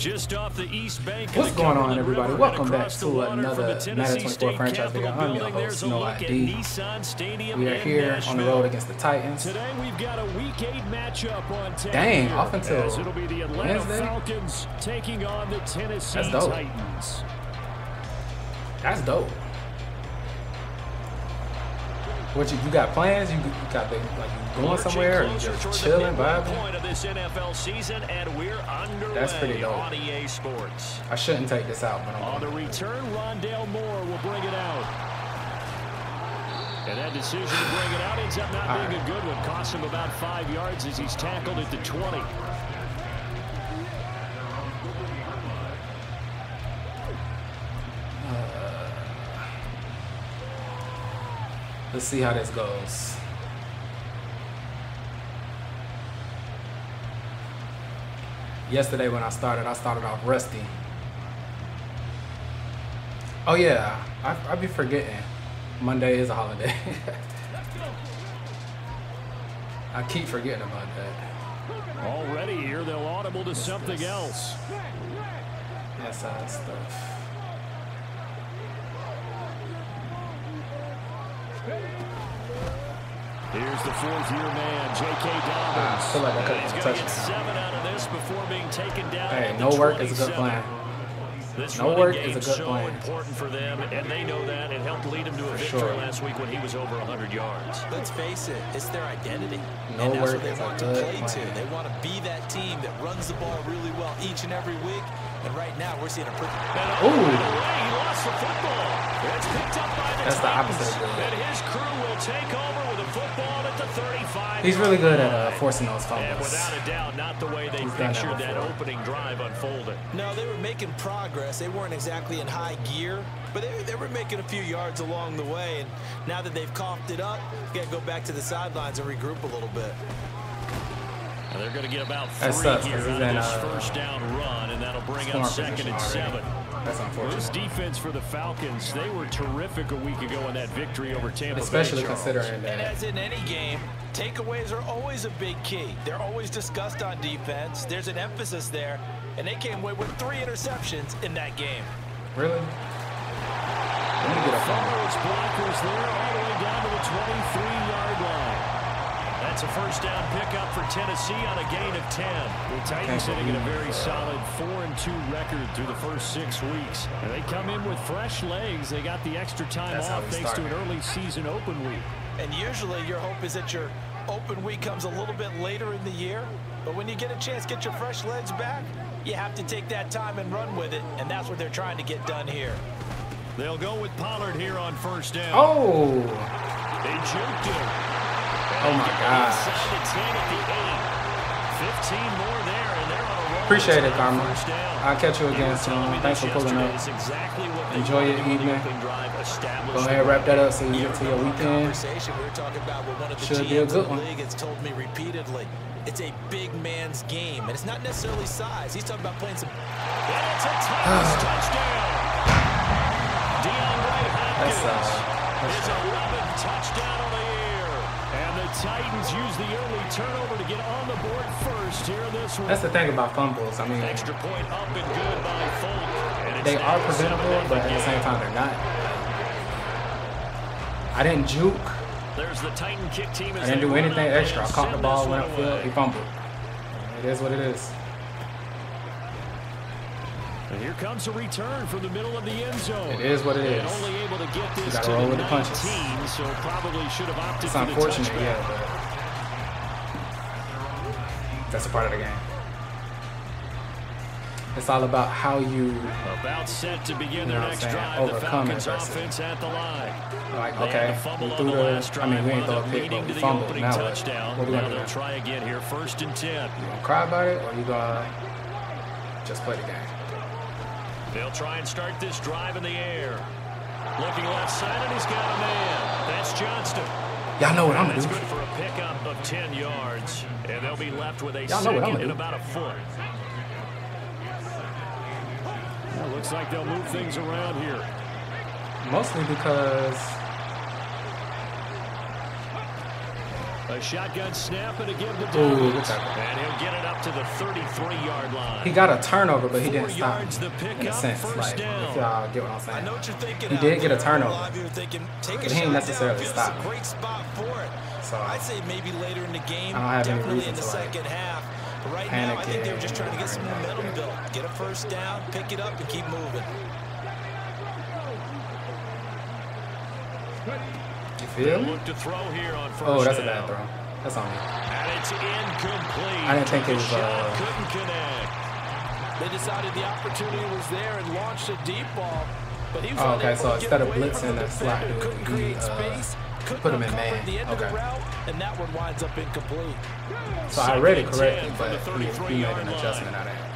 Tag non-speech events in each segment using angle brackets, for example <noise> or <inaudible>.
Just off the east bank. What's going on, everybody? Welcome back to another Madden 24 franchise video. I'm your host, No ID. We are here on the road against the Titans. Today we've got a week eight matchup on tap Dang, off until it'll be the Atlanta Wednesday? Falcons taking on the Tennessee That's dope. Titans. That's dope. What you, you got plans? You, you got the, like you going somewhere or you just chilling, vibing? Point of this NFL season, and we're underway That's pretty dope. on EA Sports. I shouldn't take this out, but I'm On the return, Rondale Moore will bring it out. And that decision to bring it out ends up not All being right. a good one. Cost him about five yards as he's tackled at the 20. Let's see how this goes. Yesterday when I started, I started off rusty. Oh yeah, I, I be forgetting. Monday is a holiday. <laughs> I keep forgetting about that. Already here, they'll audible to something else. That's uh, stuff. Here's the fourth year man, J.K. Ah, I feel like I could And he's have going to get touched. seven out of this before being taken down. Hey, no work is a good 27. plan. This No work is a good so plan. important for them, and they know that. It helped lead them to a For victory sure. last week when he was over 100 yards. Let's face it, it's their identity. No and that's work what they is a want to good play plan. to. They want to be that team that runs the ball really well each and every week. And right now, we're seeing a pretty. And oh, way, he lost the football. It's picked up by the That's the opposite. And his crew will take over with a football at the 35. He's really good at uh, forcing those And fumbles. without a doubt, not the way they He's done that pictured that opening drive unfolded. No, they were making progress. They weren't exactly in high gear, but they, they were making a few yards along the way. And now that they've coughed it up, got to go back to the sidelines and regroup a little bit. And they're going to get about three sucks, here 'cause he's out of in, this uh, first down run, and that'll bring Scoring up second and already. seven. That's This defense for the Falcons, they were terrific a week ago in that victory over Tampa Especially Bay. Charles. considering And as in any game, takeaways are always a big key. They're always discussed on defense. There's an emphasis there, and they came away with three interceptions in that game. Really? Let me get a fumble. Blockers there all the way down to the 23-yard line. That's a first down pickup for Tennessee on a gain of 10. The Titans sitting in a very solid 4-2 record through the first six weeks. And they come in with fresh legs. They got the extra time That's off we thanks to an early season open week. And usually your hope is that your open week comes a little bit later in the year. But when you get a chance get your fresh legs back, you have to take that time and run with it. And that's what they're trying to get done here. They'll go with Pollard here on first down. Oh! They juked him. Oh my gosh. Inside the 10 at the 8. 15 more there, and they're on a roll. Appreciate it, Karma. I'll catch you again soon. Thanks for pulling up. It's exactly what they Enjoy your to do on the evening. opening drive, establish Go ahead, wrap that up so you get to your weekend. conversation we were talking about one of the Should be a good one. league told me repeatedly it's a big man's game and it's not necessarily size he's talking about playing some And it's a <sighs> Titans Titans use the early turnover to get on the board first here this one. That's the thing about fumbles. I mean, Extra point up and good by Folk. They are preventable, but at the same time, they're not. I didn't juke. There's the Titan kick team. I didn't do anything extra. I caught the ball, went upfield, he fumbled. It is what it is. And here comes a return from the middle of the end zone. It is what it And is. only able to get this gotta to roll the with the punches. so probably should have opted It's for the unfortunate, touchback. yeah, but that's a part of the game. It's all about how you About set to begin You know their next drive. The Overcome Falcons adversity. offense at the line. like. Okay, we threw the the. I mean, we ain't throw a pick, but we to the fumbled. Now what? touchdown. What we now gonna do? try again here, first and 10. You gonna cry about it, or you gonna just play the game? They'll try and start this drive in the air. Looking left side, and he's got a man. That's Johnston. Y'all know what I'm That's gonna good for a pickup of 10 yards. And they'll be left with a Y'all know what I'm second and about a foot. Well, looks like they'll move things around here. Mostly because A shotgun snap and a give to Ooh, Dobbins. He'll get it up to the 33-yard line. He got a turnover, but he didn't stop. In a sense, like down. if y'all get what I'm saying. I know what. He did get a turnover. A lot of you are thinking, take But he ain't shot necessarily downfield. stopped. It's a great spot for it. So, I'd say maybe later in the game, I don't have any definitely reason in the to, like, second half. But right now, I think they were just trying to get some momentum built. Get a first down, pick it up, and keep moving. You feel? Look to throw here on oh, first Oh, that's a bad throw. That's on me. And it's incomplete. I didn't think it was, uh, couldn't connect. They decided the opportunity was there and launched a deep ball. But he was Oh, okay, so instead of blitzing that slot dude, couldn't create uh, space, couldn't put him in man. the end of Okay. the route, and that one winds up incomplete. So I read it correctly, but he, made an adjustment I didn't recognize.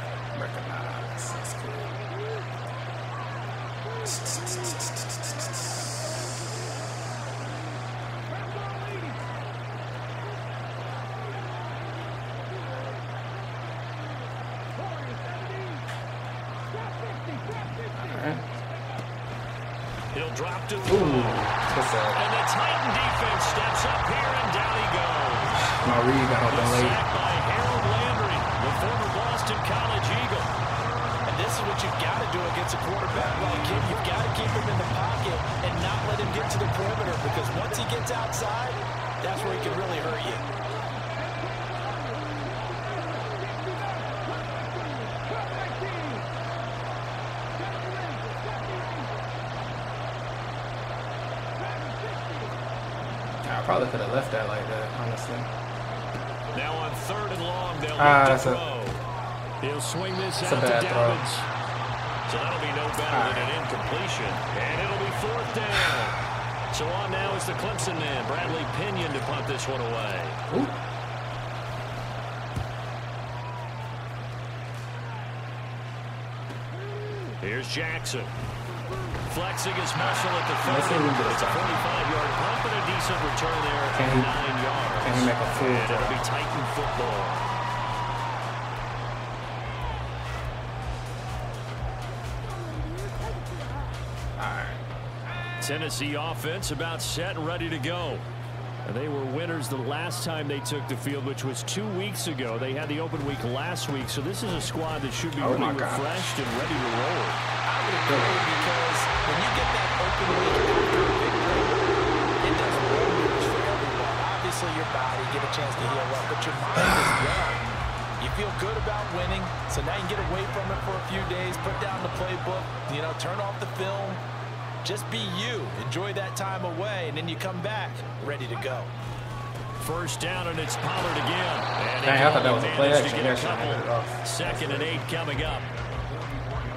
I probably could have left that like that, honestly. Now on third and long, they'll Ah, that's to a-. He'll swing this out to bad throw. So that'll be no better Ah. than an incompletion. And it'll be fourth down. So on now is the Clemson man, Bradley Pinion, to punt this one away. Ooh. Here's Jackson. Flexing his muscle at the Let's see if we can 30. It's a 45-yard pump and a decent return there Can at he- 9 yards. can he make a full And it'll be Titan football. Tennessee offense about set and ready to go. And they were winners the last time they took the field, which was two weeks ago. They had the open week last week, so this is a squad that should be Oh really refreshed and ready to roll. I would agree because when you get that open week after a victory, it does wonders for everyone. Obviously, your body get a chance to heal up, but your mind as well. <sighs> You feel good about winning, so now you can get away from it for a few days, put down the playbook, you know, turn off the film. Just be you. Enjoy that time away, and then you come back ready to go. First down, and it's Pollard again. And Dang, I thought that was a play action. a actually couple. handed it off. Second and eight coming up.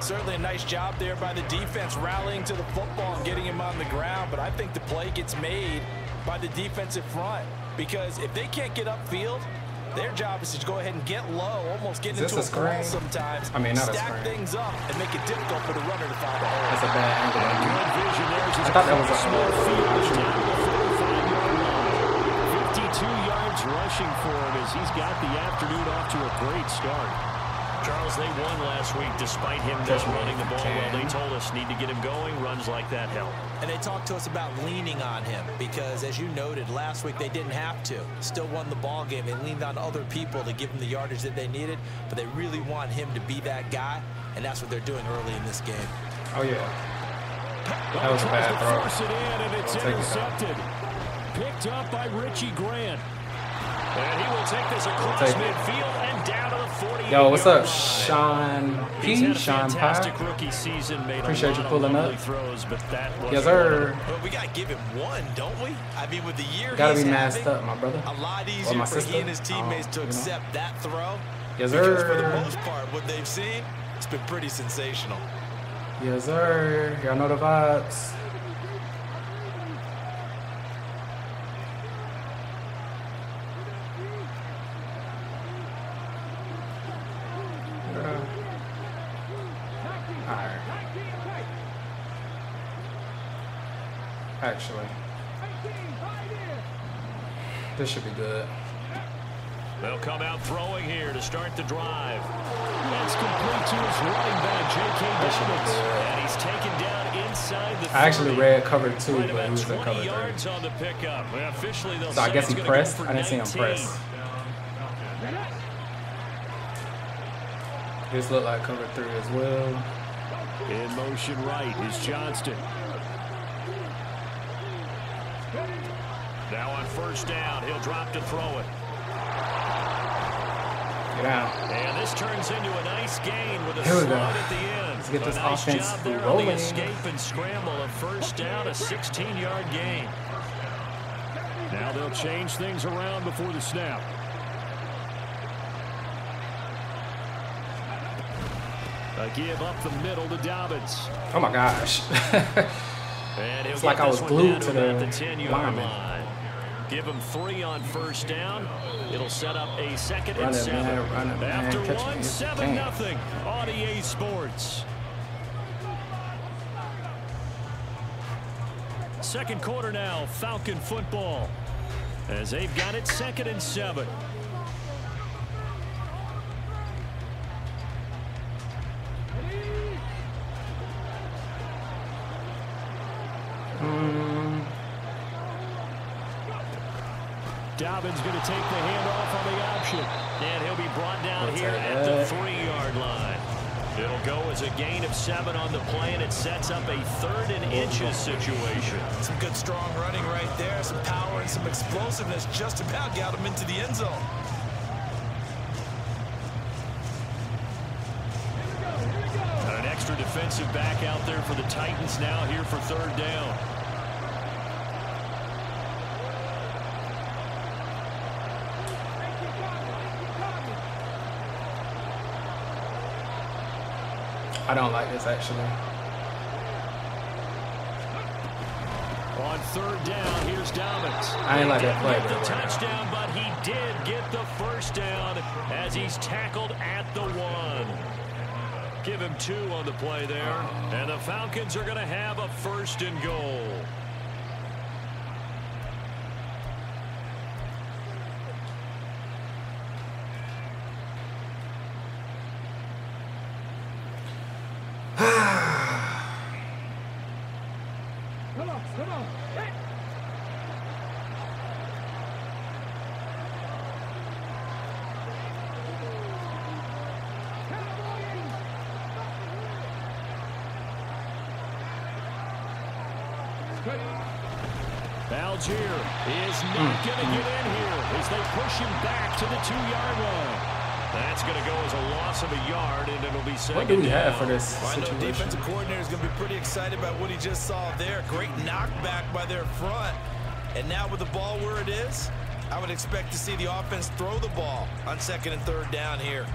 Certainly a nice job there by the defense rallying to the football and getting him on the ground, but I think the play gets made by the defensive front because if they can't get upfield, their job is to go ahead and get low, almost get into a, a screen? sometimes, I mean, not a stack things up and make it difficult for the runner to find a hole. That's a bad angle. on you. Good vision there. as I thought that was a small field option. down to the 45-yard line. 52 yards rushing for him as he's got the afternoon off to a great start. Charles, they won last week despite him not running the ball well. They told us need to get him going. Runs like that help. And they talked to us about leaning on him because, as you noted, last week they didn't have to. Still won the ball game. They leaned on other people to give them the yardage that they needed, but they really want him to be that guy, and that's what they're doing early in this game. Oh, yeah. That was a bad throw. force it in, and it's I'll it, intercepted. Picked up by Richie Grant. And he will take this across take midfield and down to the 40. Yo, what's up, Sean He's P? Sean fantastic season. Appreciate you pulling up. throws, but that Yes, sir. But we got to give him one, don't we? I mean, with the year Gotta he's be masked having, up, my brother. a lot Or easier my for sister. he and his teammates Oh, to you know. accept that throw. Yes, Because for the sir. most part, what they've seen, it's been pretty sensational. Yes, sir. Y'all know the vibes. Yeah. Alright. Actually, this should be good. They'll come out throwing here to start the drive. That's complete to his running back, J.K. Dobbins. And he's taken down inside the I actually read cover two, right but he was in cover yards three. on the pickup. Well, officially, they'll So I guess he pressed. go I didn't see him 19. press. This looked like cover three as well. In motion right is Johnston. Now on first down, he'll drop to throw it. Get out. And this turns into a nice gain with a Here we go. slide at the end. Let's get a nice offense job there on the escape and scramble. A first down, a 16-yard gain. Now they'll change things around before the snap. A give up the middle to Dobbins. Oh my gosh. <laughs> It's like I was glued to the 10-yard lineman. line. Give him three on first down. It'll set up a second and seven. man, run it, man, After catch one, seven nothing on EA Sports. Second quarter now, Falcon football. As they've got it second and seven. Dobbins going to take the handoff on the option. And he'll be brought down We'll here at the three-yard line. It'll go as a gain of seven on the play, and it sets up a third and inches situation. Some good strong running right there, some power and some explosiveness just about got him into the end zone. Got an extra defensive back out there for the Titans now here for third down. I don't like this actually. On third down, here's Dobbins. I ain't like that play, get the right now. touchdown, but he did get the first down as he's tackled at the one. Give him two on the play there, and the Falcons are going to have a first and goal. Allgeier is not Hmm. going to get in here as they push him back to the two-yard line. That's going to go as a loss of a yard, and it'll be second What do we have for this I know situation? defensive coordinator is going to be pretty excited about what he just saw there. Great knockback by their front. And now with the ball where it is, I would expect to see the offense throw the ball on second and third down here.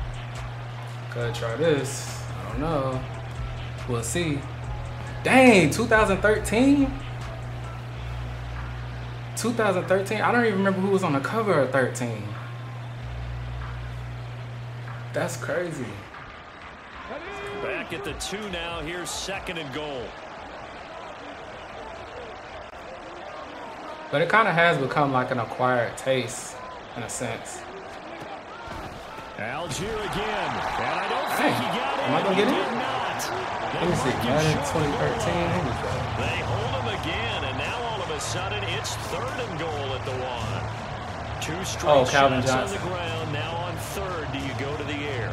Could try this. I don't know. We'll see. Dang, 2013? 2013? I don't even remember who was on the cover of 13. That's crazy. Back at the two now. Here's second and goal. But it kind of has become like an acquired taste in a sense. Allgeier again. And I don't think Dang. he got it. Am I gonna get he it? Let me see. break him Madden short 2013. here. Here we go. They hold him again, and now all of a sudden it's third and goal at the one. Two straight Oh, Calvin shots Johnson. on the ground. Now on third, do you go to the air?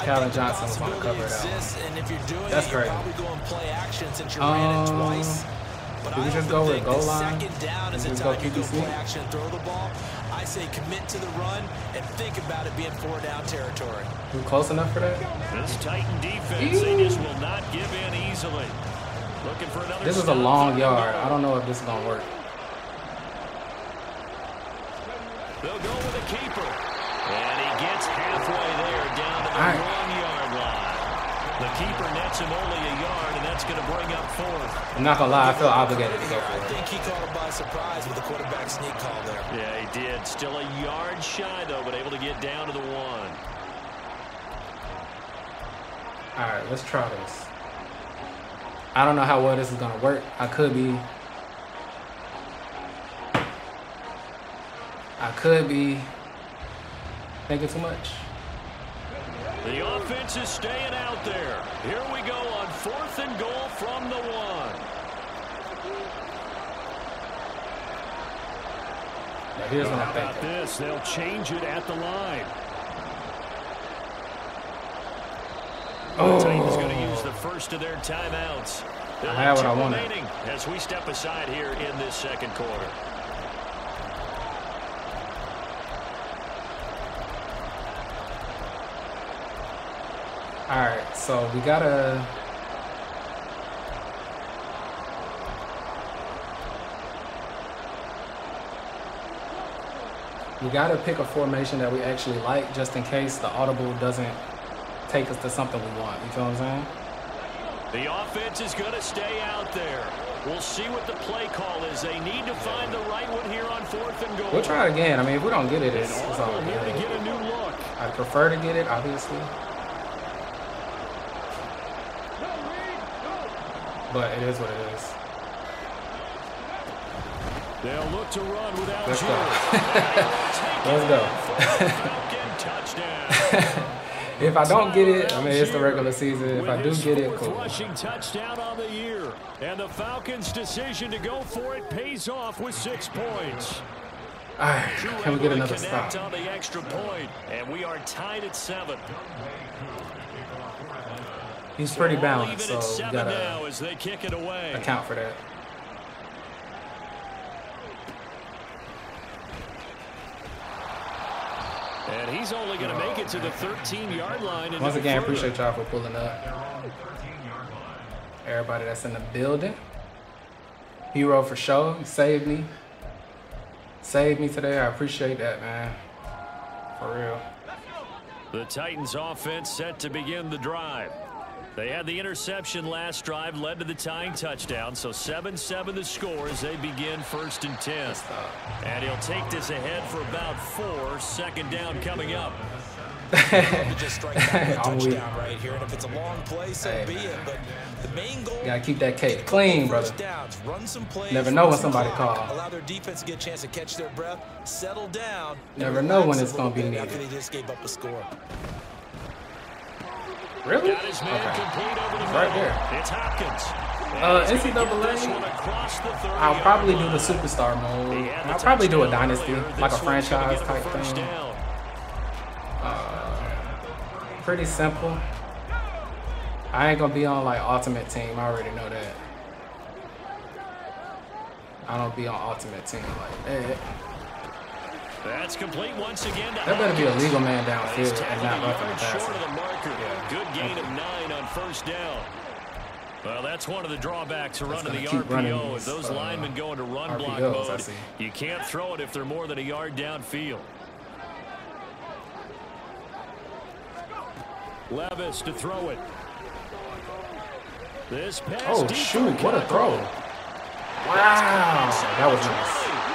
Calvin Johnson was on the cover of that and if you're doing That's it, you're crazy. probably going play action since you ran it Um, twice. But do we just go with goal that line? Second down is Do a we go you go play action, throw the ball. I say commit to the run and think about it being four down territory. We close enough for that? This Titan defense, they just will not give in easily. Looking for another This is a long yard. I don't know if this is gonna work. They'll go with a keeper. And he gets halfway there down to the All right. one-yard line. The keeper nets him only a yard, and that's going to bring up fourth. I'm not gonna lie. I feel obligated to go I for it. think he caught him by surprise with the quarterback sneak call there. Yeah, he did. Still a yard shy, though, but able to get down to the one. All right, let's try this. I don't know how well this is gonna work. I could be. I could be thinking too much. The offense is staying out there. Here we go on fourth and goal from the one. Now here's what How about this? They'll change it at the line. Oh. First of their timeouts. They'll I have what I wanted. As we step aside here in this second quarter. All right, so we gotta. We gotta pick a formation that we actually like, just in case the audible doesn't take us to something we want. You feel what I'm saying? The offense is going to stay out there. We'll see what the play call is. They need to find the right one here on fourth and goal. We'll try it again. I mean, if we don't get it, it's, it's all good. Here to get a new look. I prefer to get it, obviously. But it is what it is. They'll look to run without Let's go. <laughs> Let's go. <laughs> if I don't get it, I mean it's the regular season. If I do get it, cool. Rushing touchdown on the year, and the Falcons' decision to go for it pays off with six points. All right, can we get another stop? On the extra point, and we are tied at seven. He's pretty balanced, so we gotta as they kick it away. account for that. And he's only going to make it to the 13-yard line. Once again, further. appreciate y'all for pulling up. Everybody that's in the building. Hero for show. He saved me. Saved me today. I appreciate that, man. For real. The Titans offense set to begin the drive. They had the interception last drive, led to the tying touchdown. So 7-7 the score as they begin first and 10. And he'll take this ahead for about four. Second down coming up. <laughs> just strike a <laughs> touchdown right here, and if it's a long play, so hey, be it. But the main goal. Gotta keep that cake clean, brother. Downs, run some plays, Never know when somebody calls. Allow their defense to get a chance to catch their breath, settle down. Never know when it's gonna be needed. After they just gave up a score. Really? Got his man okay. complete over the right there. It's Hopkins. Uh, NCAA, I'll probably do the superstar mode. I'll probably do a dynasty, like a franchise type thing. Uh, pretty simple. I ain't gonna be on like Ultimate Team. I already know that. I don't be on Ultimate Team like that. That's complete once again. That better be a legal man downfield and not roughing the passer. Yeah. Good gain of nine on first down. Well, that's one of the drawbacks to running the RPO. If those uh, linemen go into run block mode, you can't throw it if they're more than a yard downfield. Levis to throw it. This pass oh, shoot. What a throw. Wow. That was nice.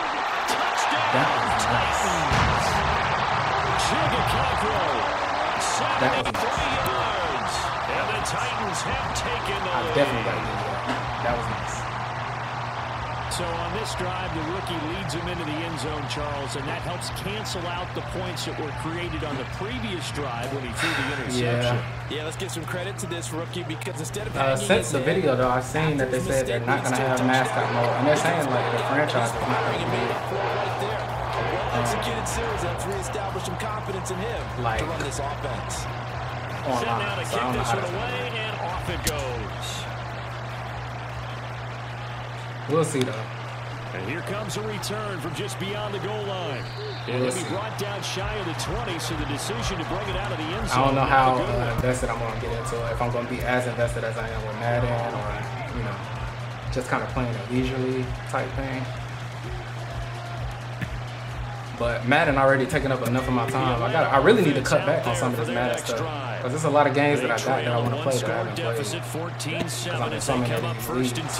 That was nice. yards. And the Titans have taken the I definitely got to that. That was nice. So on this drive, the rookie leads him into the end zone, Charles, and that helps cancel out the points that were created on the previous drive when he threw the interception. Yeah, yeah let's give some credit to this rookie because instead of uh, since the video though, I've seen that they said they're not going to have mascot mode, and they're saying like the franchise is not going to be. Well executed series that's reestablished some confidence in him like, to run this offense. Online, so I don't know how to. Away, and off it goes. We'll see, though. And here comes a return from just beyond the goal line. And we'll he'll be brought down shy of the 20, so the decision to bring it out of the end zone. I don't know how uh, invested I'm going to get into it. If I'm going to be as invested as I am with Madden or, you know, just kind of playing a leisurely type thing. But Madden already taking up enough of my time. I got. I really need to cut back on some of this Madden stuff because there's a lot of games that I got that I want to play that I haven't played. Because I'm in so many leagues.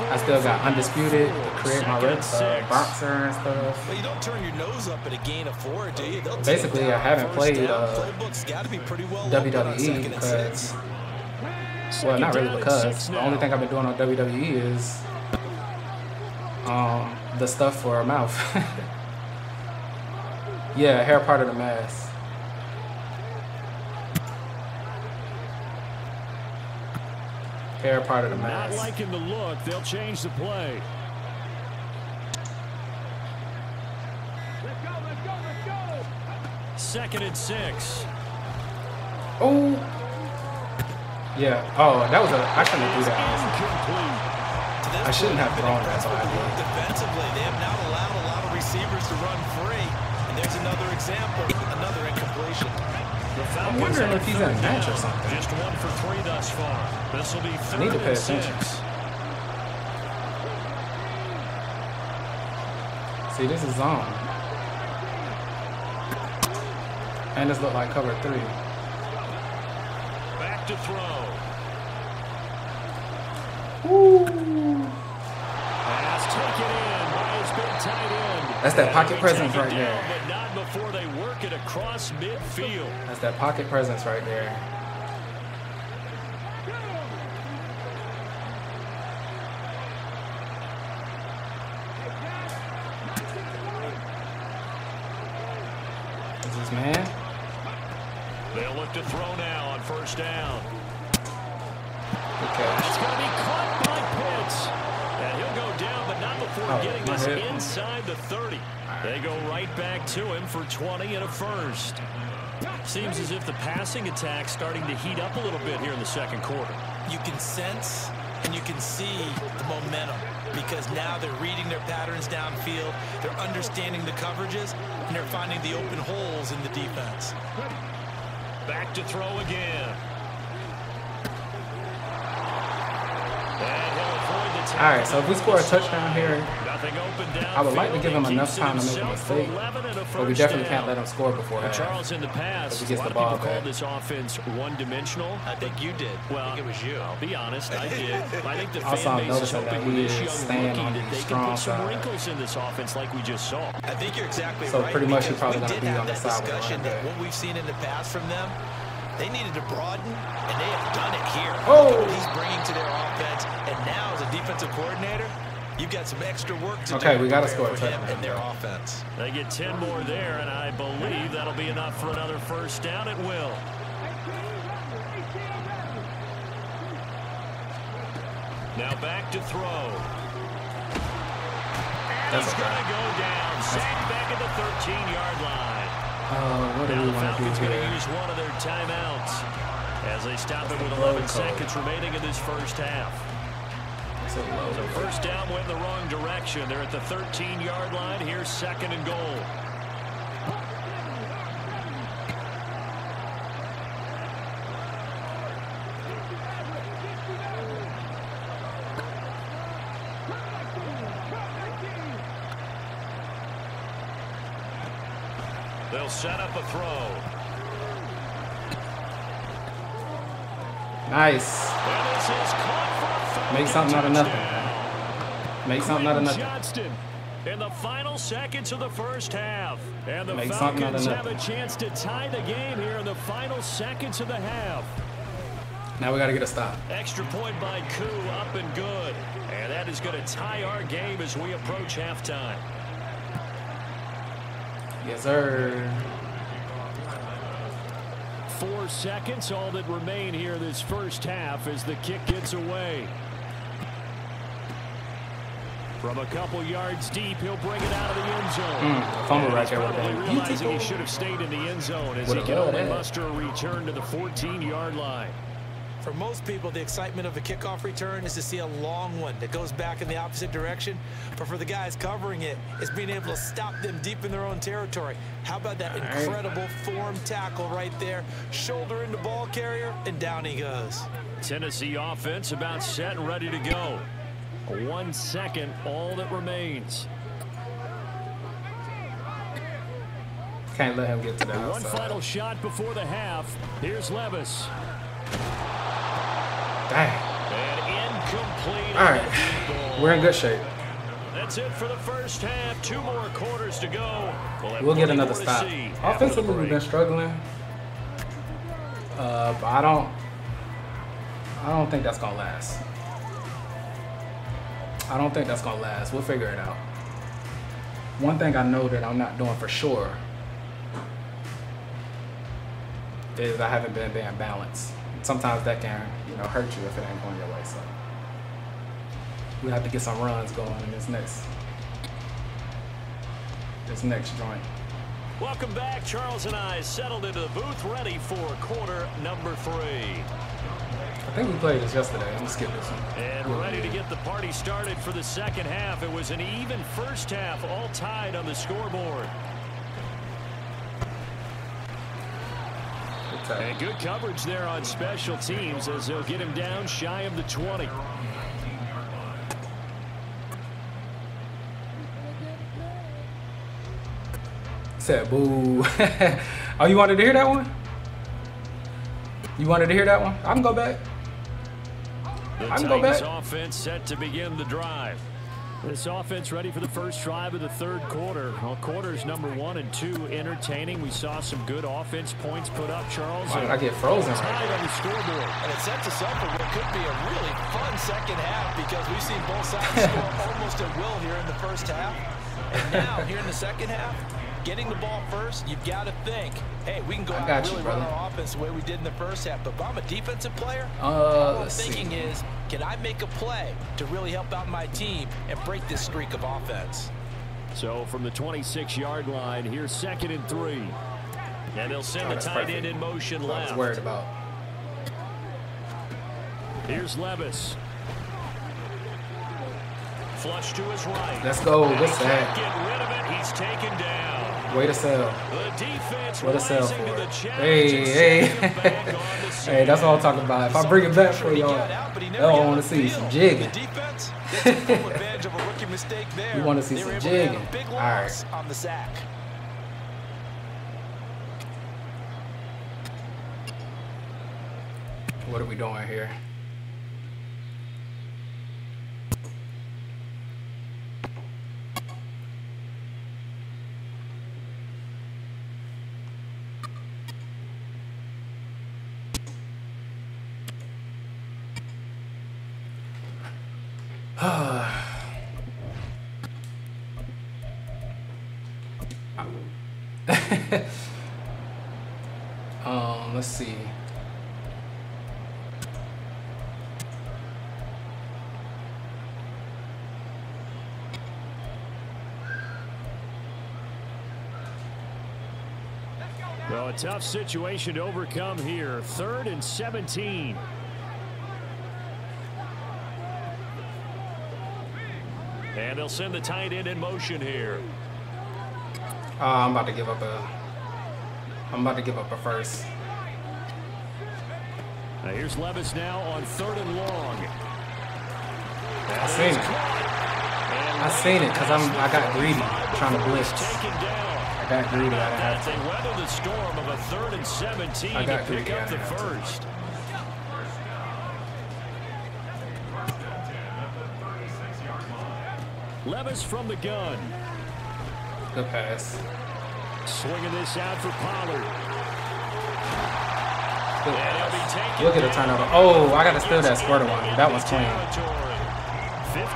I still got undisputed to create my red uh, boxer and stuff. Well, you don't turn your nose up at a gain of four, do you? Basically, I haven't played uh, WWE because, well, not really because. The only thing I've been doing on WWE is um, the stuff for her mouth. <laughs> yeah, hair part of the mask. Hair part of the mask. Not liking the look, they'll change the play. Let's go, let's go, let's go. Second and six. Oh. Yeah. Oh, that was a. I shouldn't do that. I shouldn't have thrown that. That's what I did. Example, another incompletion. Falcons wondering if he's in a match or something. Just one for three thus far. This will be third need to pay attention. See, this is zone. And this look like cover three. Back to throw. Pass taken in by his big tight end. That's that pocket presence right there. Across midfield. That's that pocket presence right there. Right back to him for 20 and a first. Seems as if the passing attack's starting to heat up a little bit here in the second quarter. You can sense and you can see the momentum because now they're reading their patterns downfield, they're understanding the coverages, and they're finding the open holes in the defense. Back to throw again. And he'll avoid the tackle. All right, so if we score a touchdown here, Nothing open down. I would like to give him enough time to make a mistake, 11 and a but we definitely can't let him score before Well, half. Charles, in the past, If he a gets lot the of ball people called back. this offense one-dimensional. I think you did. Well, I think it was you. I'll be honest, I did. <laughs> I think the Also, fan base is noticing that hoping with he this is young staying rookie on that the they can strong put some wrinkles in this offense like we just saw. I think you're exactly So right. pretty much he's because probably we gonna be on the that side with discussion that what we've seen in the past from them, they needed to broaden, and they have done it here. Oh! What he's bringing to their offense, and now as a defensive coordinator, you've got some extra work to Okay, do. we gotta score a for touchdown, and their offense. They get 10 more there, and I believe that'll be enough for another first down. It will. Now back to throw. And That's he's okay. going to go down. Sacked back at the 13-yard line. Uh, what do Now we the want to Falcons do going to use one of their timeouts as they stop it with 11 seconds remaining in this first half. Low. So first down went the wrong direction. They're at the 13-yard line. Here's second and goal. They'll set up a throw. Nice. Make something out of nothing. man. Make something out of nothing. Johnston in the final seconds of the first half. And the Make something out of Falcons have a chance to tie the game here in the final seconds of the half. Now we got to get a stop. Extra point by Koo, up and good. And that is going to tie our game as we approach halftime. Yes, sir. Four seconds, all that remain here this first half as the kick gets away. From a couple yards deep, he'll bring it out of the end zone. Mm, fumble right he's there would have probably been realizing he should have stayed in the end zone as Would've he can only muster a return to the 14-yard line. For most people, the excitement of a kickoff return is to see a long one that goes back in the opposite direction. But for the guys covering it, it's being able to stop them deep in their own territory. How about that right. incredible form tackle right there? Shoulder into ball carrier, and down he goes. Tennessee offense about set and ready to go. One second, all that remains. Can't let him get to the One final shot before the half. Here's Levis. Dang. And incomplete. All right. the deep ball. We're in good shape. That's it for the first half. Two more quarters to go. We'll, We'll get another stop. Offensively, we've been struggling. Uh, but I don't. I don't think that's gonna last. I don't think that's gonna last. We'll figure it out. One thing I know that I'm not doing for sure is I haven't been being balanced. sometimes that can you know hurt you if it ain't going your way. So we have to get some runs going in this next this next joint. Welcome back. Charles and I settled into the booth ready for quarter number three. I think we played this yesterday. I'm skip this one. And ready to get the party started for the second half. It was an even first half, all tied on the scoreboard. And good coverage there on special teams as they'll get him down shy of the 20. Said boo. <laughs> oh, you wanted to hear that one? You wanted to hear that one? I can go back. The I can go Titans back. offense set to begin the drive. This offense ready for the first drive of the third quarter. Well, quarters number one and two entertaining. We saw some good offense points put up, Charles. Why did I get frozen right Tied on the scoreboard. And it sets us up for what could be a really fun second half because we've seen both sides score <laughs> almost at will here in the first half. And now, here in the second half, getting the ball first, you've got to think, hey, we can go I out got and you, really run our offense the way we did in the first half. But if I'm a defensive player, Uh, all I'm let's see. thinking is, can I make a play to really help out my team and break this streak of offense? So from the 26-yard line, here's second and three. And they'll send Oh, the tight perfect. end in motion I was left. worried about. Here's Levis. Flush to his right. Let's go. What's that? he. Get rid of it. He's taken down. Way to sell. The defense What a sell rising to for it. Hey, hey. sending him back on the <laughs> hey, that's all I'm talking about. If I bring it back for y'all, got out, but he they never don't want to see some jigging. The defense <laughs> they took full advantage of a rookie mistake there. We wanna see some were able to have jigging. a Big All loss right. on the sack. What are we doing here? See. Well, a tough situation to overcome here. Third and 17. And they'll send the tight end in motion here. Uh, I'm about to give up a. I'm about to give up a first. Now here's Levis now on third and long. I seen it. I seen it because I'm. I got greedy trying to blitz. I got greedy. I didn't have they weather the storm of a third and 17 I got to pick greedy, up the to. first. Levis from the gun. Good pass. Swinging this out for Pollard. Look at the turnover. Oh, I gotta steal that squirter one. That was clean.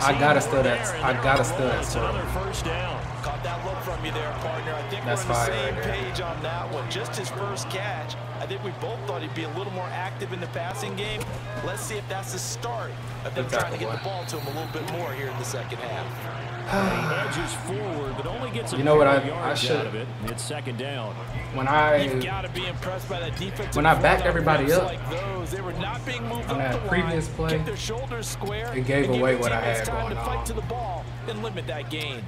I gotta steal that- I gotta steal that squirter. first down. Caught that look from you there, partner. I think That's we're on the fire same right there. page on that one. Just his first catch. I think we both thought he'd be a little more active in the passing game. Let's see if that's the start of them trying to get the ball to him a little bit more here in the second half. He edges forward, but only gets a You know what I- I should- of it. It's second down. When I be impressed by that When I backed everybody up like those. They were not being moved on up that previous play, their shoulders square, it gave away what I had going on. to the ball and limit that gain.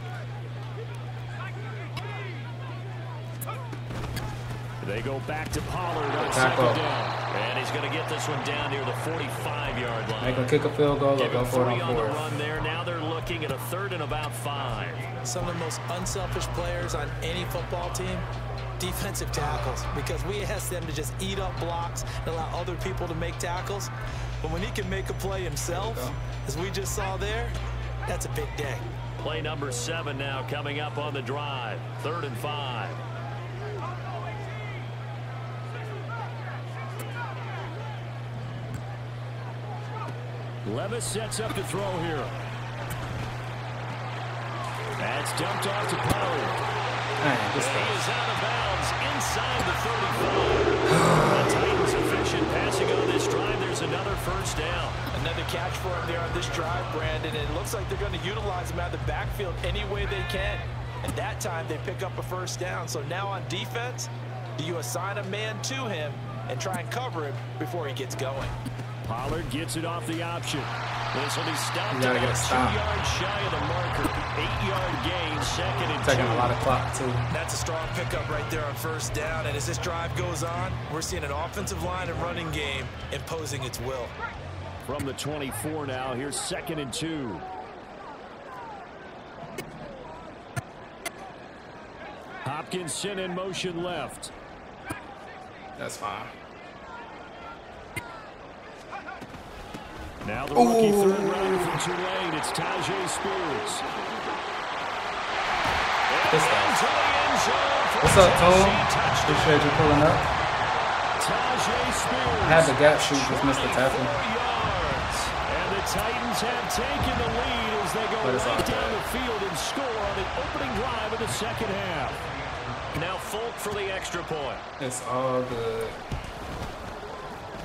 They go back to Pollard on tackle. second down. And he's going to get this one down near the 45-yard line. make a kick a field goal or Give go him for it three on on the fourth. run there. Now they're looking at a third and about five. Some of the most unselfish players on any football team, defensive tackles, because we ask them to just eat up blocks and allow other people to make tackles. But when he can make a play himself, as we just saw there, that's a big day. Play number seven now coming up on the drive. Third and five. Levis sets up to throw here. That's dumped off to Pollard. Man, this And he stuff. is out of bounds inside the 35. the Titans efficient passing on this drive. There's another first down. Another catch for him there on this drive, Brandon. And it looks like they're going to utilize him out of the backfield any way they can. And that time they pick up a first down. So now on defense, do you assign a man to him and try and cover him before he gets going? Pollard gets it off the option. This will be stopped You gotta get a about stop. two yards shy of the marker. Eight-yard gain, second and Taking two. a lot of clock too. That's a strong pickup right there on first down. And as this drive goes on, we're seeing an offensive line and running game imposing its will. From the 24 now, here's second and two. Hopkinson in motion left. That's fine. Now the rookie Ooh. third rounder from Tulane. It's Tyjae Spears. Good stuff. Into the end zone for What's up, Tom? Tennessee. Appreciate you pulling up. I had the gap shoot, just missed the tackle. And the Titans have taken the lead as they go right down good. the field and score on the opening drive of the second half. Now Folk for the extra point. It's all good.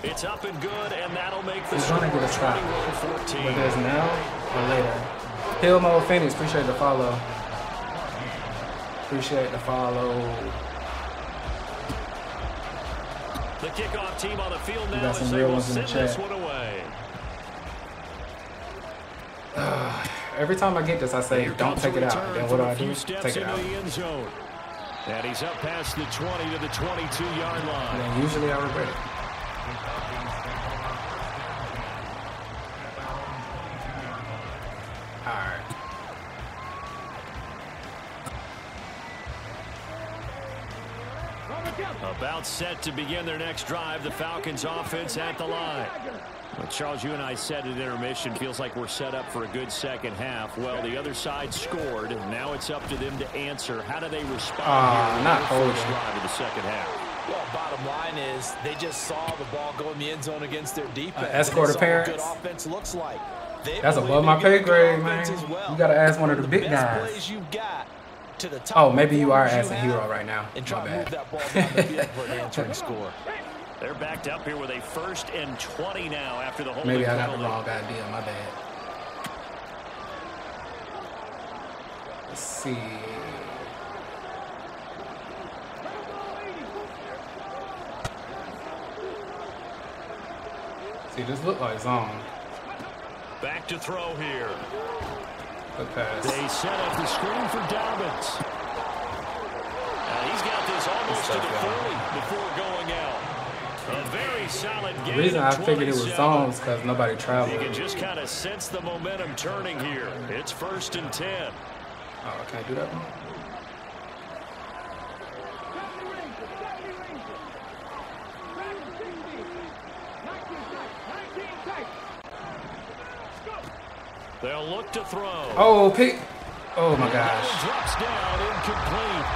It's up and good, and that'll make the He's score gonna get a. 21-14. Whether it's now or later. Hill Mode Phoenix, appreciate the follow. Appreciate the follow. The kickoff team on the field now got some as they real ones in the send this chat. one away. <sighs> Every time I get this, I say, don't take it out. Then what do I do? Take it out. And he's up past the 20 to the 22-yard line. then usually I regret it. About set to begin their next drive, the Falcons offense at the line. Well, Charles, you and I said at intermission, feels like we're set up for a good second half. Well, the other side scored. Now it's up to them to answer. How do they respond Ah, here in not their first holding. drive of the second half? Well, bottom line is they just saw the ball go in the end zone against their defense. and escort they of saw what parents? good offense looks like. They That's above my pay grade, man. well. You gotta ask one of the One big best guys. Plays you've got to the top Oh, maybe you are as a Hero right now. And My try to move bad. that ball down the field for an <laughs> answering score. They're backed up here with a first and 20 now after the holding Maybe I got the wrong idea. My bad. Let's see. See, this look like zone. Back to throw here. Good pass. They set up the screen for Dobbins. And he's got this almost to the 40 before going out. A very solid The reason I figured it was zones because nobody You traveled. can just kind of sense the momentum turning here. It's first and 10. Oh, can I do that one? They'll look to throw. Oh, pick. Oh my Ball gosh. drops down, incomplete.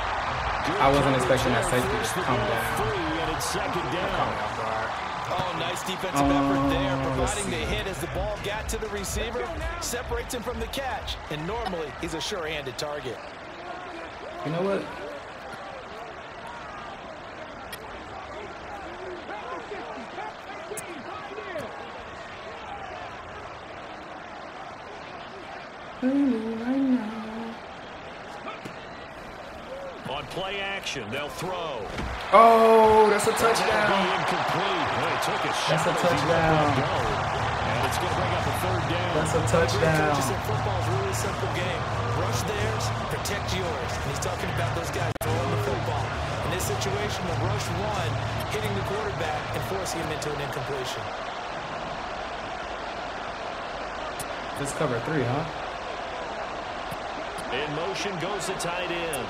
I wasn't expecting that there, safety to come down. Free, and it's second down. me off guard. Oh, nice defensive effort there, Um, providing the hit as the ball got to the receiver, separates him from the catch, and normally he's a sure-handed target. You know what? On play action, they'll throw. Oh, that's a touchdown. incomplete. Well, he took a shot That's a as he let touchdown. And it's going to bring up a third down. That's a touchdown. football's really simple game. Rush theirs, protect yours. And he's talking about those guys throwing the football. In this situation, the rush one, hitting the quarterback and forcing him into an incompletion. Just cover three, huh? In motion goes the tight end.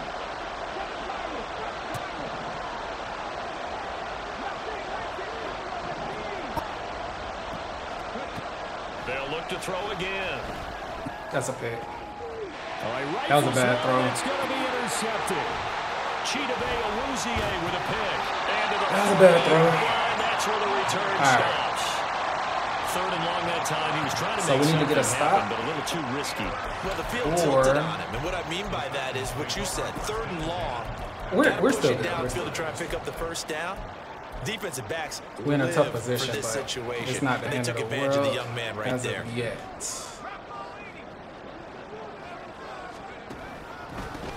They'll look to throw again. That's a pick. Right, That was a bad throw. It's going to be intercepted. Chidobe Awuzie with a pick. And That was a bad throw. That's where the return All right. stops. Third and long that time. He was trying to So make we need to get a something happen, stop? but a little too risky. Well, the field Or- tilted on him. And what I mean by that is what you said, third and long. We're- we're still it good. Downfield still to try and pick up the first down. Defensive backs We're in a tough position, for this but situation. it's not the and they end took of the advantage world. of the young man right there. Of yet.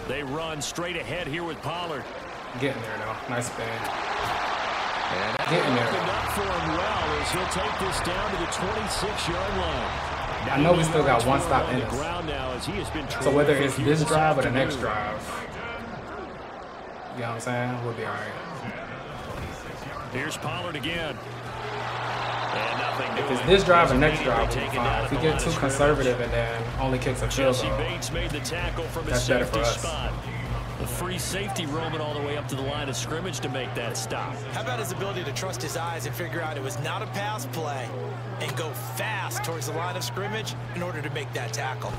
They run straight ahead here with Pollard. Getting there though. Nice spin. And that Getting there. up for him well as he'll take this down to the 26-yard line. I know we still got one stop in the us. ground now as he has been So whether it's this drive or the next drive, you know what I'm saying? We'll be all right. Here's Pollard again. If it's this drive or next drive, we'll be fine. If we get too conservative and then only kicks a field goal, Bates made the tackle from his That's better for us. spot. Free safety roaming all the way up to the line of scrimmage to make that stop. How about his ability to trust his eyes and figure out it was not a pass play and go fast towards the line of scrimmage in order to make that tackle?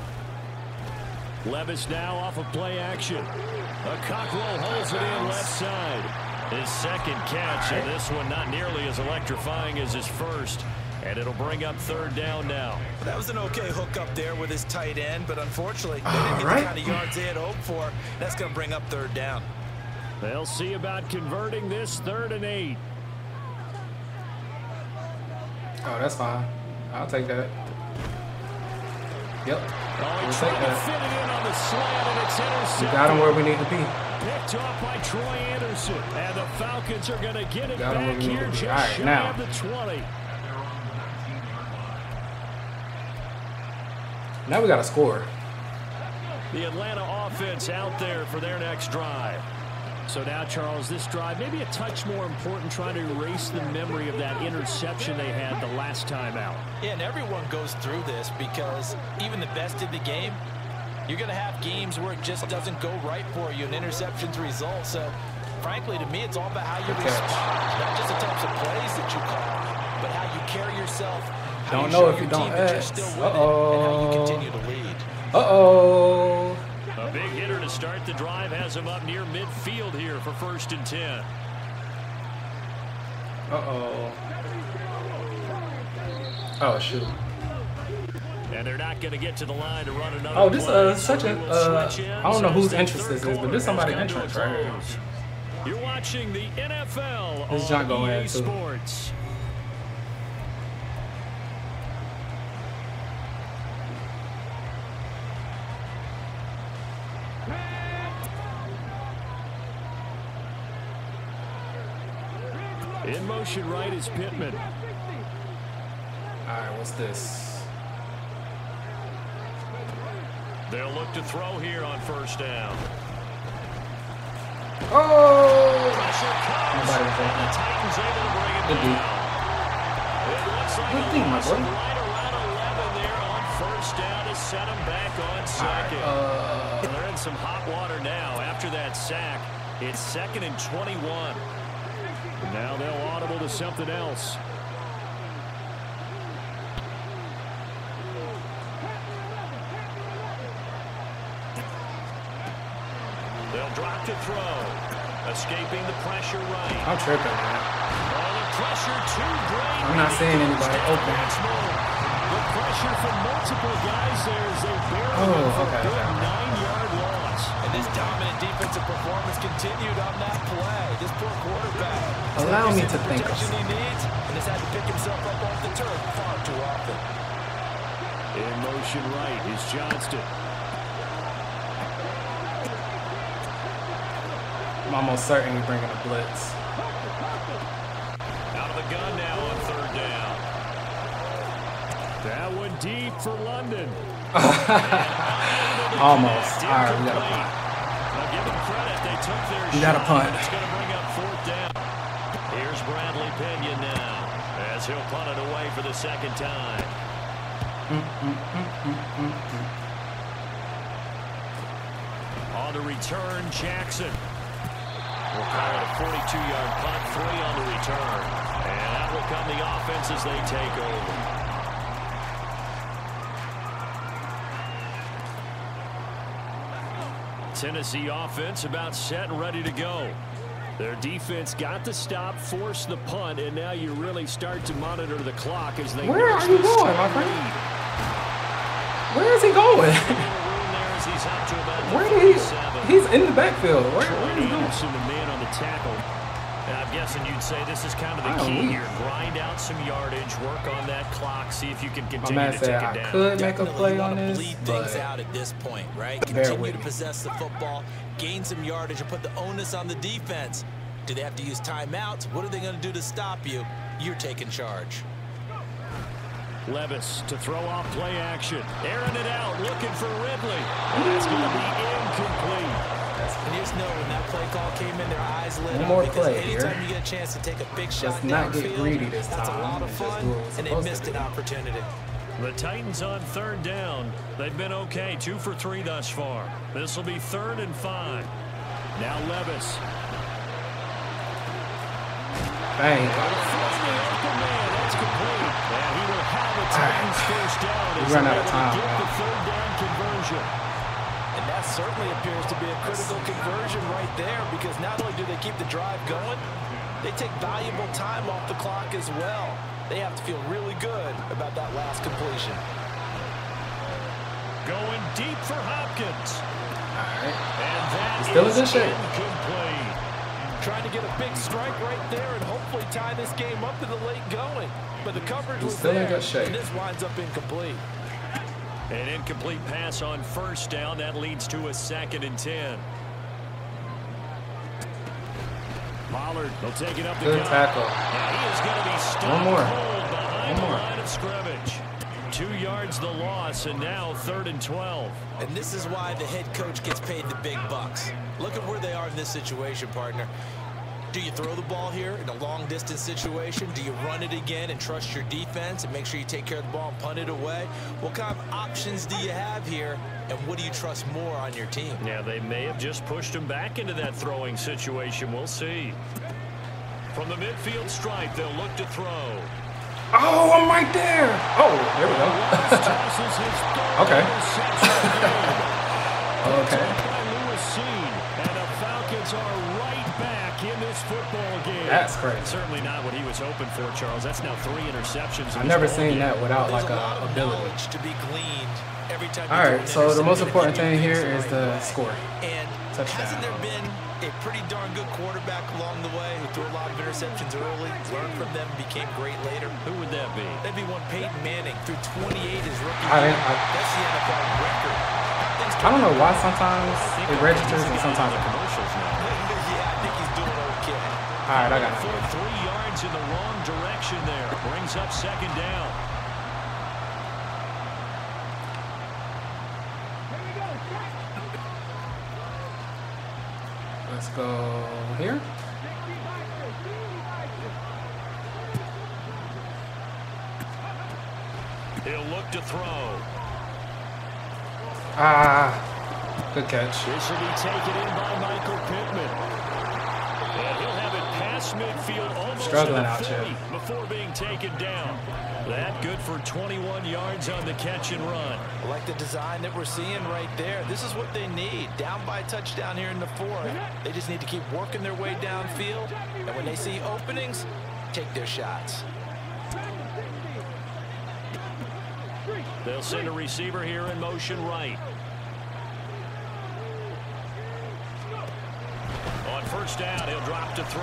Levis now off of play action. A cockrell holds it in left side. His second catch, and this one not nearly as electrifying as his first. And it'll bring up third down now. That was an okay hook up there with his tight end, but unfortunately, they didn't get right. the kind of yards they had hoped for. That's going to bring up third down. They'll see about converting this third and eight. oh, that's fine. I'll take that. Yep. Oh, We'll take that. fit it in on the slant, and it's We got him where we need to be. Picked off by Troy Andersen. And the Falcons are going to get it Got back here just All right, shy now. of the 20. Now we got to score. The Atlanta offense out there for their next drive. So now, Charles, this drive maybe a touch more important trying to erase the memory of that interception they had the last time out. Yeah, and everyone goes through this because even the best in the game, you're going to have games where it just doesn't go right for you, and interceptions result. So, frankly, to me, it's all about how you Good catch. respond. Not just the types of plays that you call, but how you carry yourself. How Don't know if you don't team that you're ask. still winning, and how Uh-oh. you continue to lead. Uh-oh. A big hitter to start the drive has him up near midfield here for first and 10. Uh-oh. Oh, shoot. And they're not going to get to the line to run another Oh, this, play, uh, such a, uh, I don't know whose as the entrance this is, but this has somebody come to a entrance right here. You're watching the NFL This on junk go EA too. Sports. Motion right is Pittman. All right, what's this? They'll look to throw here on first down. Oh! Pressure comes, Nobody was and the. Titans able to bring it Good down. It looks like Good a deep, my loss boy. right around 11 there on first down to set him back on All right, second. uh, They're in some hot water now after that sack. It's second and 21. Now they'll audible to something else. They'll drop to throw. Escaping the pressure right. I'm tripping, man. Oh, the pressure too great. I'm not seeing anybody oh, open. Once. The pressure from multiple guys there as they barely Oh, okay, a okay. nine-yard loss. And this dominant defensive performance continued on that play. This poor quarterback. Allow me to think of protection he needs, and has had to pick himself up off the turf far too often. In motion right is Johnston. I'm almost certain we're bringing a blitz. Out of the gun now on third down. That one deep for London. <laughs> Almost. All right, we got a punt. Their got a punt. Here's Bradley Pinion now as he'll punt it away for the second time. On the return, Jackson. We'll call it a 42-yard punt, three on the return. And that will come the offense as they take over. Tennessee offense about set and ready to go. Their defense got the stop, forced the punt, and now you really start to monitor the clock as they Where are you going, my friend? Where is he going? <laughs> A little room there as he's up to about the Where did he? He's in the backfield. Where, where is he going? Andersen, the man on the tackle. I'm guessing you'd say this is kind of the key here. Grind out some yardage, work on that clock, see if you can continue My man to said take I it down. could make a play on this, bleed things but out at this point, right? Continue to possess the football, gain some yardage, and put the onus on the defense. Do they have to use timeouts? What are they going to do to stop you? You're taking charge. Levis to throw off play action. Airing it out, looking for Ridley. And that's going to be incomplete. And just know when that play call came in, their eyes lit One up more because play anytime here. you get a chance to take a big shot not get downfield, greedy this that's a lot of and fun, do what and they missed an opportunity. The Titans on third down. They've been okay, two for three thus far. This will be third and five. Now Levis. Bang. Throwing the open man. That's complete. And he will have a Titans first down. We as run out of time, Get the third down conversion. And that certainly appears to be a critical conversion right there because not only do they keep the drive going, they take valuable time off the clock as well. They have to feel really good about that last completion. Going deep for Hopkins. All right. And that He's still in is good shape. incomplete. Trying to get a big strike right there and hopefully tie this game up in the late going. But the coverage He's was still in there, good shape. and this winds up incomplete. An incomplete pass on first down. That leads to a second and ten. Pollard will take it up the Good gut. tackle. And he is going to be stopped One more. cold One more. line of scrimmage. Two yards the loss, and now third and 12. And this is why the head coach gets paid the big bucks. Look at where they are in this situation, partner. Do you throw the ball here in a long-distance situation? Do you run it again and trust your defense and make sure you take care of the ball and punt it away? What kind of options do you have here, and what do you trust more on your team? Yeah, they may have just pushed him back into that throwing situation. We'll see. From the midfield stripe, they'll look to throw. Oh, I'm right there. Oh, there we go. Tosses his <laughs> third Okay. interception of the <laughs> game. okay. That's crazy. Certainly not what he was hoping for, Charles. That's now three interceptions. in I've never seen that without like a a ability. to be gleaned every time. All right, so the most important thing here is the the right way. score. And Touchdown. hasn't there been a pretty darn good quarterback along the way who threw a lot of interceptions early, learned from them, became great later? Who would that be? That'd be one Peyton Manning threw 28 his rookie I year. I- That's the NFL record. I don't know why sometimes it registers and sometimes it don't. All right, I got For it. three yards in the wrong direction there. Brings up second down. Let's go here. He'll look to throw. Ah, good catch. This will be taken in by Michael Pittman. And he'll have it past midfield almost Struggling to out 30 here. before being taken down. That good for 21 yards on the catch and run. I like the design that we're seeing right there. This is what they need. Down by a touchdown here in the fourth. They just need to keep working their way downfield. And when they see openings, take their shots. They'll send a receiver here in motion right. On first down, he'll drop to throw.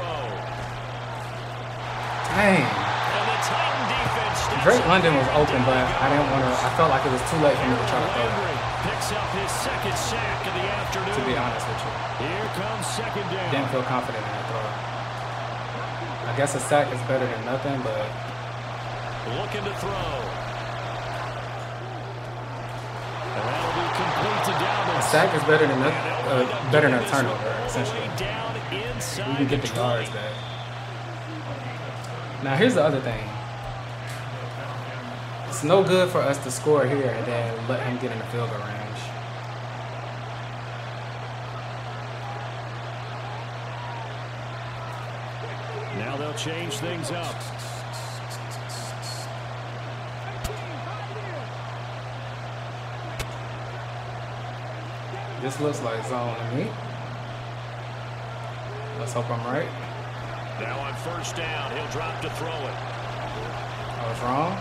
Dang. And the Titan defense Drake London was open, but I didn't want to. I felt like it was too late for me to try to throw it. Picks up his second sack of the afternoon. To be honest with you, Here comes second down. didn't feel confident in that throw. I guess a sack is better than nothing, but Looking to throw. Be complete to a sack is better than no, uh, better than a turnover, essentially. Inside You can get the 20. yards back. Now here's the other thing. It's no good for us to score here and then let him get in the field goal range. Now they'll change things up. This looks like zone to me. Let's hope I'm right. Now on first down, he'll drop to throw it. I was wrong.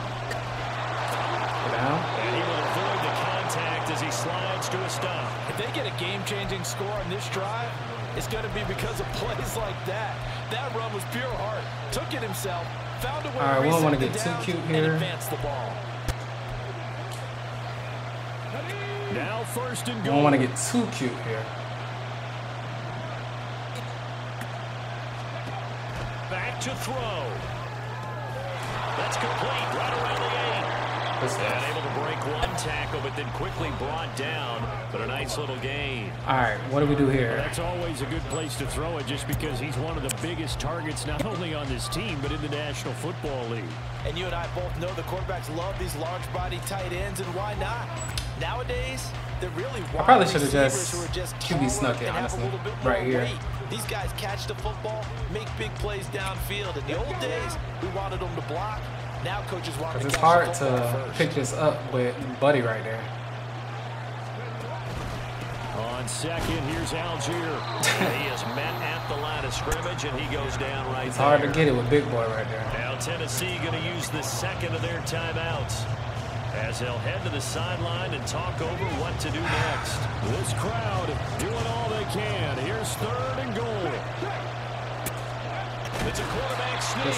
Go down. And he will avoid the contact as he slides to a stop. If they get a game-changing score on this drive, it's going to be because of <laughs> plays like that. That run was pure heart. Took it himself, found a way All right, to we don't want to get the too down, cute and here. advance the ball. Now first and We goal. don't want to get too cute here. Back to throw. That's complete. Right around the eight. Good And able to break one tackle, but then quickly brought down. But a nice little gain. All right, what do we do here? That's always a good place to throw it just because he's one of the biggest targets not only on this team but in the National Football League. And you and I both know the quarterbacks love these large body tight ends, and why not? Nowadays, they're really I wide probably should've receivers just who are just QB taller snuck it, and have a honestly, little bit more right here. weight. These guys catch the football, make big plays downfield. In the old days, we wanted them to block. Now coaches want Because to it's hard the to first. pick this up with Buddy right there. On second, here's Allgeier. <laughs> he is met at the line of scrimmage, and he goes down right It's there. hard to get it with Big Boy right there. Now Tennessee going to use the second of their timeouts as they'll head to the sideline and talk over what to do next. This crowd doing all they can. Here's third and goal. It's a quarterback sneak.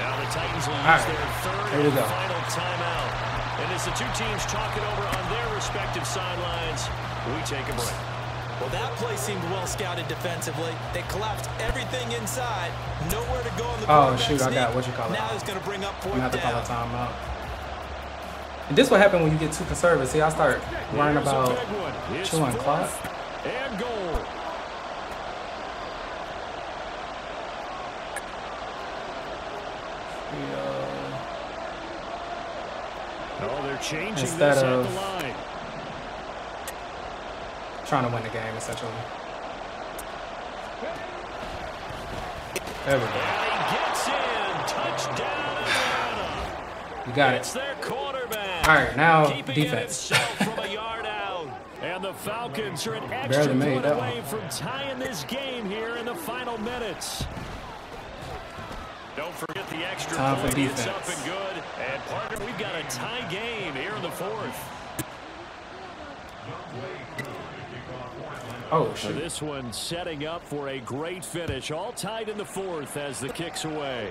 Now the Titans will use All right. their third and go. final timeout. And as the two teams talk it over on their respective sidelines, we take a break. Well, that play seemed well scouted defensively. They collapsed everything inside. Nowhere to go in the Oh, quarterback shoot, I got what you call it. Now he's going to bring up I'm fourth gonna have to call a timeout. And this what happen when you get too conservative. See, I start worrying about big one. It's chewing clock. And goal. Oh, they're changing Instead this of- trying to win the game essentially. There we go. And he gets in. Touchdown, Atlanta. You got it. All right, now Keeping defense. from a yard out. And the Falcons are an extra made point that away one. from tying this game here in the final minutes. Don't forget the extra Time for point. It's up defense. and good. And partner, we've got a tie game here in the fourth. Oh So shoot. this one setting up for a great finish. All tied in the fourth as the kicks away.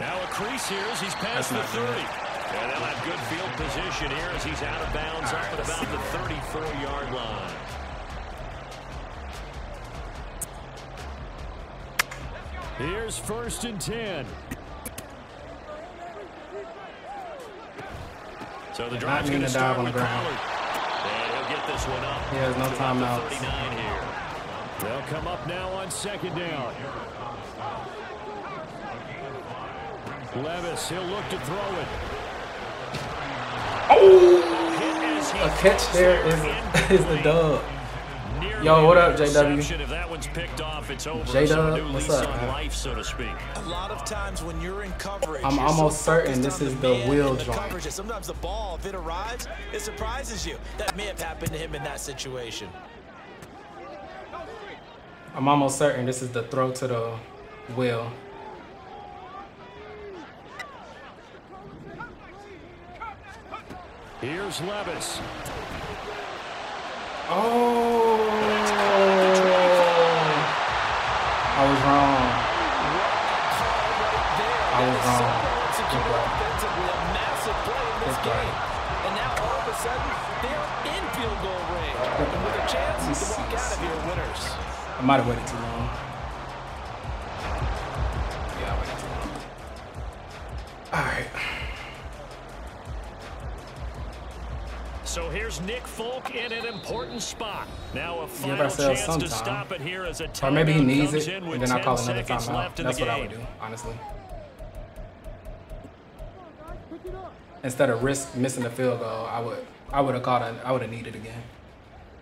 Now a crease here as he's past the That's not 30. good. And they'll have good field position here as he's out of bounds up at about the 34-yard line. Here's first and 10. So the drive's going to start on the with ground. Pollard. And he'll get this one up. He has no to about the 39 here. They'll come up now on second down. Levis, he'll look to throw it. Oh, a catch there is <laughs> is the dub. Yo, what up, JW? If that one's picked off, it's over. J-Dub, So a new what's up, life, so to speak. A lot of times when you're in coverage, I'm almost so certain this is the man wheel and joint. coverage Sometimes the ball, if it arrives, it surprises you. That may have happened to him in that situation. I'm almost certain this is the throw to the wheel. Here's Levis. Oh, I was wrong. I was wrong. Good a massive play in this game. And now all of a sudden, they are in field goal range. And with a chance to walk out of here winners. I might have waited too long. So here's Nick Folk in an important spot. Now a final ourselves chance some to stop it here as a Or maybe he needs it, and then I'll call another timeout. That's what I would do, honestly. Instead of risk missing the field goal, I would I would have called it. I would have needed again.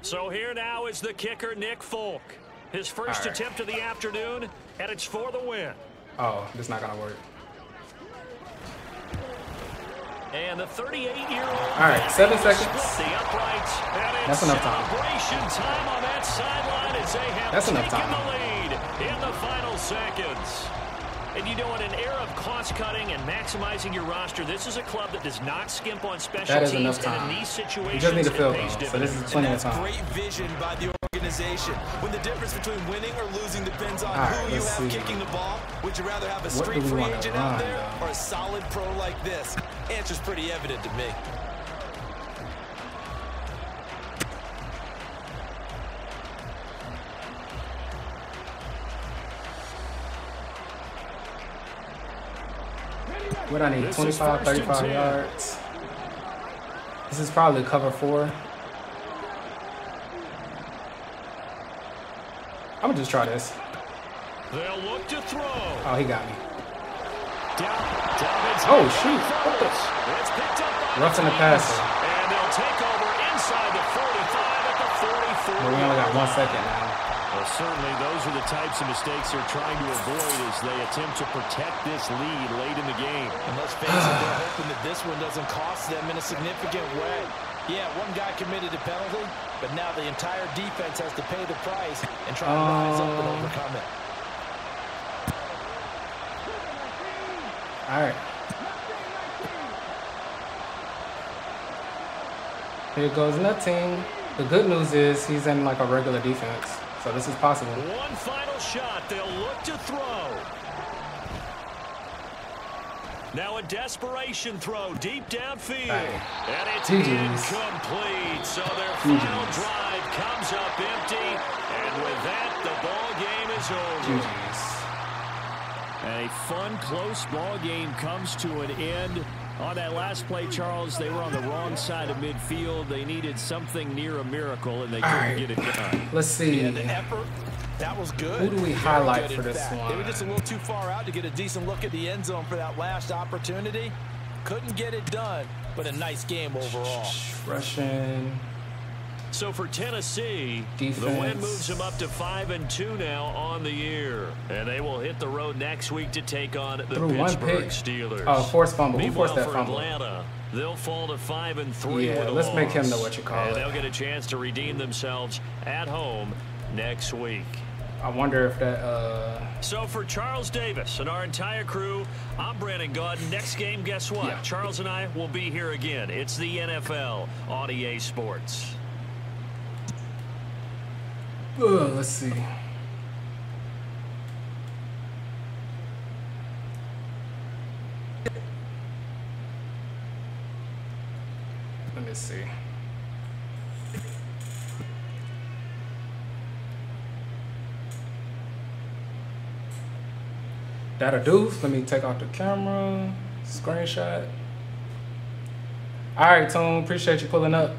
So here now is the kicker, Nick Folk. His first right. attempt of the afternoon, and it's for the win. Oh, this not gonna work. And the 38-year-old. All right, seven seconds. The uprights. And it's That's enough time. Time on that sideline as they have That's enough time. the lead in the final seconds. And you know, in an era of cost cutting and maximizing your roster, this is a club that does not skimp on special That is teams. enough time. And in these situations, You just need a it field goal. So this is plenty of time. great vision by the organization. When the difference between winning or losing depends on right, who you have see. kicking the ball, would you rather have a street free agent out there or a solid pro like this? Answer's pretty evident to me. What I need? This is 25, first and 35 10. yards. This is probably cover four. I'm gonna just try this. They'll look to throw. Oh, he got me. Down, Dobbins. Oh, shoot. What the? It's picked up Roughing the Thomas. passer. And they'll take over inside the 45 at the 44. But we only got one second now. Well, certainly those are the types of mistakes they're trying to avoid as they attempt to protect this lead late in the game. And let's face it, they're hoping that this one doesn't cost them in a significant way. Yeah, one guy committed a penalty, but now the entire defense has to pay the price and try to rise up and Um, overcome it. All right. Here goes nothing. The good news is he's in like a regular defense, so this is possible. One final shot. They'll look to throw. Now a desperation throw deep downfield. Hey. And it's incomplete. So their final drive comes up empty. And with that, the ball game is over. GG's. A fun, close ball game comes to an end. On that last play, Charles, they were on the wrong side of midfield. They needed something near a miracle, and they couldn't right. get it done. Let's see. Yeah, the effort, that was good. Who do we Very highlight good, for in this fact. one? They were just a little too far out to get a decent look at the end zone for that last opportunity. Couldn't get it done, but a nice game overall. Russian. So for Tennessee, the win moves them up to five and two now on the year, and they will hit the road next week to take on the Pittsburgh. Steelers. Oh, forced fumble. Who forced that for fumble? Atlanta, they'll fall to five and three. Yeah, with a let's make him loss. the what you call and it. They'll get a chance to redeem themselves at home next week. I wonder if that. uh So for Charles Davis and our entire crew, I'm Brandon Gaudin. Next game, guess what? Yeah. Charles and I will be here again. It's the NFL on EA Sports. Let's see. Let me see. That'll do. Let me take off the camera. Screenshot. All right, Tone. Appreciate you pulling up.